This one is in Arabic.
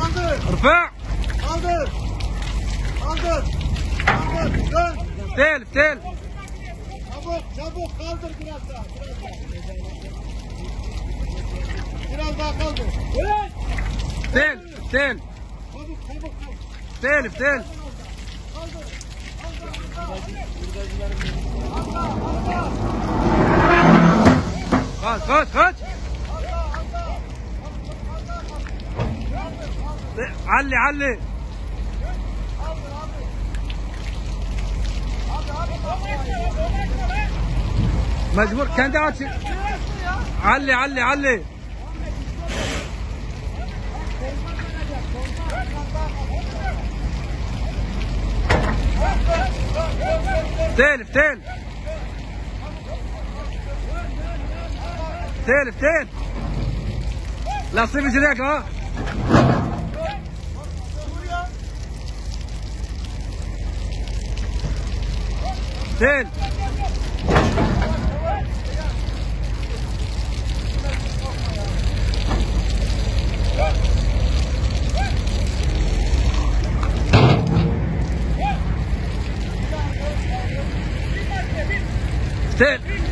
Kaldır. Rıfa. Kaldır. Kaldır. Kaldır. Dön. Tel, tel. Çabuk, çabuk kaldır biraz daha. Biraz daha. Biraz daha kaldır. Evet. Tel, tel. Çabuk, çabuk, çabuk. Tel, tel. Kaldır. Kaç kaç kaç. علي علي. مجبور. كان ده علي علي علي. فتيل فتيل فتيل فتيل لا صيب رجليك ها. Ten. Ten.